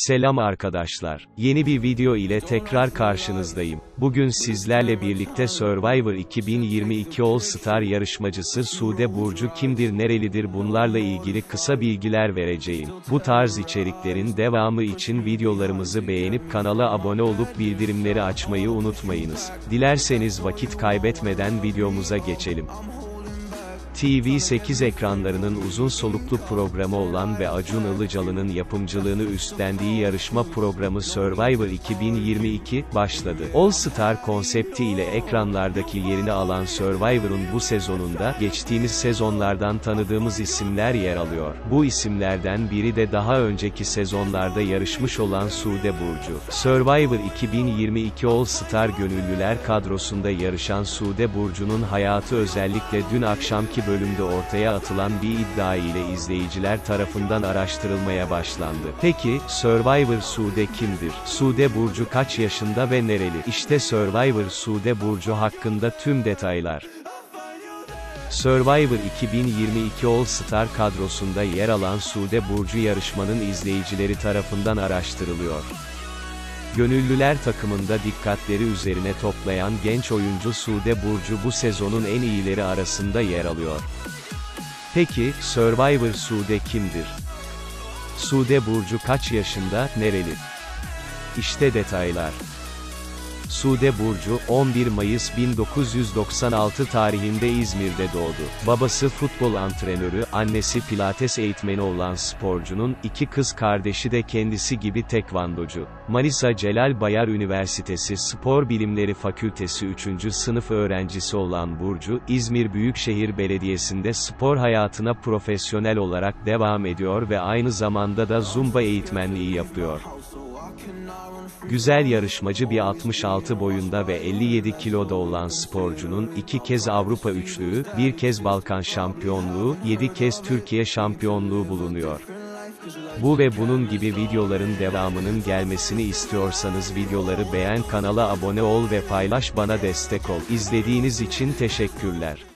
Selam arkadaşlar. Yeni bir video ile tekrar karşınızdayım. Bugün sizlerle birlikte Survivor 2022 All Star yarışmacısı Sude Burcu kimdir nerelidir bunlarla ilgili kısa bilgiler vereceğim. Bu tarz içeriklerin devamı için videolarımızı beğenip kanala abone olup bildirimleri açmayı unutmayınız. Dilerseniz vakit kaybetmeden videomuza geçelim. TV8 ekranlarının uzun soluklu programı olan ve Acun Ilıcalı'nın yapımcılığını üstlendiği yarışma programı Survivor 2022 başladı. All Star konsepti ile ekranlardaki yerini alan Survivor'un bu sezonunda geçtiğimiz sezonlardan tanıdığımız isimler yer alıyor. Bu isimlerden biri de daha önceki sezonlarda yarışmış olan Sude Burcu. Survivor 2022 All Star gönüllüler kadrosunda yarışan Sude Burcu'nun hayatı özellikle dün akşamki bölümde ortaya atılan bir iddia ile izleyiciler tarafından araştırılmaya başlandı. Peki, Survivor Sude kimdir? Sude Burcu kaç yaşında ve nereli? İşte Survivor Sude Burcu hakkında tüm detaylar. Survivor 2022 All Star kadrosunda yer alan Sude Burcu yarışmanın izleyicileri tarafından araştırılıyor. Gönüllüler takımında dikkatleri üzerine toplayan genç oyuncu Sude Burcu bu sezonun en iyileri arasında yer alıyor. Peki, Survivor Sude kimdir? Sude Burcu kaç yaşında, nereli? İşte detaylar. Sude Burcu, 11 Mayıs 1996 tarihinde İzmir'de doğdu. Babası futbol antrenörü, annesi pilates eğitmeni olan sporcunun, iki kız kardeşi de kendisi gibi tekvandocu. Manisa Celal Bayar Üniversitesi Spor Bilimleri Fakültesi 3. sınıf öğrencisi olan Burcu, İzmir Büyükşehir Belediyesi'nde spor hayatına profesyonel olarak devam ediyor ve aynı zamanda da zumba eğitmenliği yapıyor. Güzel yarışmacı bir 66 boyunda ve 57 kiloda olan sporcunun iki kez Avrupa üçlüğü, bir kez Balkan şampiyonluğu, 7 kez Türkiye şampiyonluğu bulunuyor. Bu ve bunun gibi videoların devamının gelmesini istiyorsanız videoları beğen kanala abone ol ve paylaş bana destek ol. İzlediğiniz için teşekkürler.